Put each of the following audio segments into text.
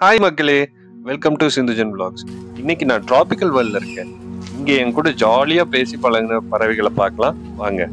Hi மக்களே. Welcome to Sinthujan blocks இன்னைக்கு நான் டிராபிக்கல் வேர்ல்டில் இருக்கேன். இங்கே என் கூட ஜாலியாக பேசி பழகின பறவைகளை பார்க்கலாம். வாங்க.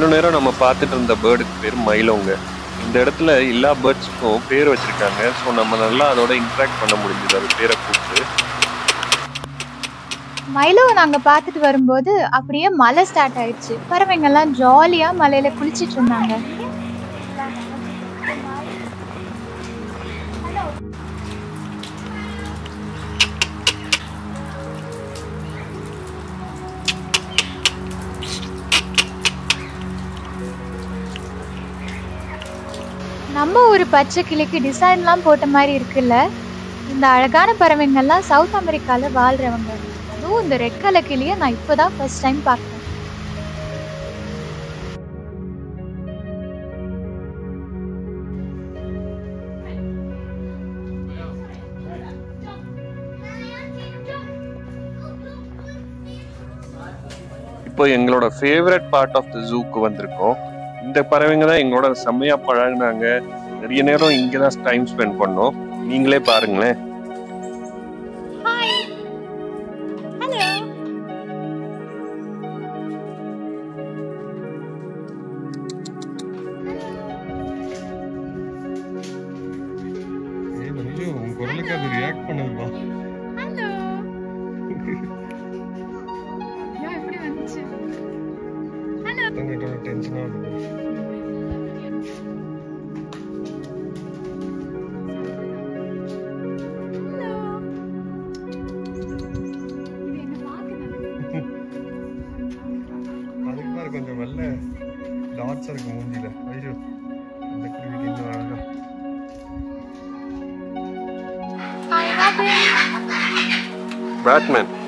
இவ்வளோ நேரம் நம்ம பார்த்துட்டு இருந்த பேர்டுக்கு பேர் மயிலோங்க. இந்த இடத்துல எல்லா பேர்ட்ஸ்க்கும் பேர் வச்சிருக்காங்க. ஸோ நம்ம நல்லா அதோட இன்ட்ராக்ட் பண்ண முடிஞ்சது. அது பேரை கூப்பிட்டு. மயிலோவை நாங்கள் பார்த்துட்டு வரும்போது அப்படியே மழை ஸ்டார்ட் ஆயிடுச்சு. பறவைங்கள்லாம் ஜாலியாக மலையில் குளிச்சிட்டு இருந்தாங்க. நம்ம ஒரு பச்சை கிளிக்கு டிசைன்லாம் போட்ட மாதிரி இருக்குல்ல? இந்த அழகான பறவைங்கள்லாம் சவுத் அமெரிக்காவில் வாழ்கிறவங்க அதுவும் இந்த ரெட் கலர் கிளியை நான் இப்போ தான் ஃபர்ஸ்ட் டைம் பார்க்குறேன். இப்போ எங்களோட ஃபேவரட் பார்ட் ஆஃப் த ஜூக்கு வந்திருக்கோம். இந்த பறவைங்க தான் எங்களோட செம்மையா பழகுனாங்க. நிறைய நேரம் இங்கே தான் டைம் ஸ்பெண்ட் பண்ணோம். நீங்களே பாருங்களேன். குரலுக்கு அது ரியாக்ட் பண்ணுதுப்பா sar gomundi la. Ayo. Anda kuri bikin tu orang kan. Batman.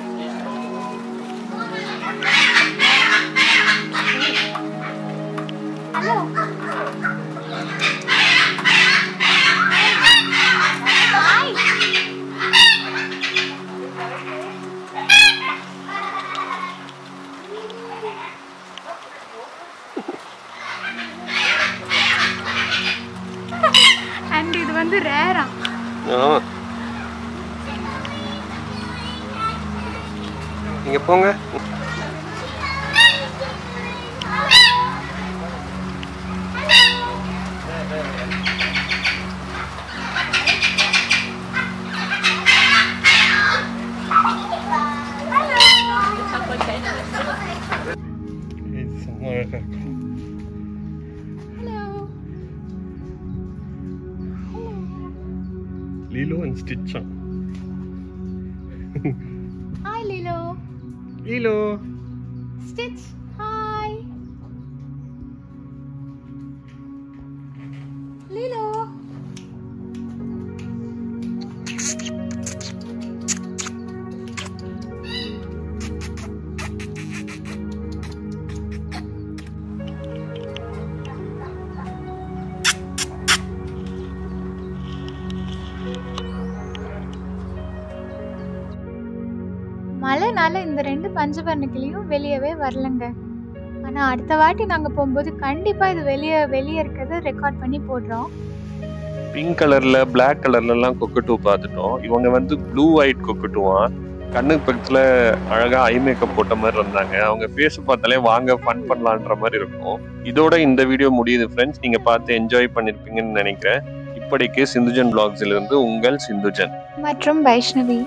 வந்து ரேரா ஆ. போங்க. Lilo and Stitch. Hi Lilo. Lilo. Stitch. மழைனால இந்த ரெண்டு பஞ்சவர்ணக்கிளியும் வெளியவே வரலங்க. ஆனா அடுத்த வாட்டி நாங்க போகும்போது கண்டிப்பா இது வெளியே வெளியே இருக்கிறத ரெக்கார்ட் பண்ணி போடுறோம். பிங்க் கலர்ல Black கலர்ல எல்லாம் கொக்கட்டூ பார்த்துட்டோம். இவங்க வந்து ப்ளூ ஒயிட் கொக்கட்டுவான். கண்ணுக்கு பக்கத்துல அழகா ஐ மேக்கப் போட்ட மாதிரி இருந்தாங்க. அவங்க ஃபேஸ் பார்த்தாலே வாங்க ஃபன் பண்ணலான்ற மாதிரி இருக்கும். இதோட இந்த வீடியோ முடியுது ஃப்ரெண்ட்ஸ் நீங்க பார்த்து என்ஜாய் பண்ணிருப்பீங்கன்னு நினைக்கிறேன். இப்படிக்கு சிந்துஜன் இருந்து உங்கள் சிந்துஜன். மற்றும் வைஷ்ணவி.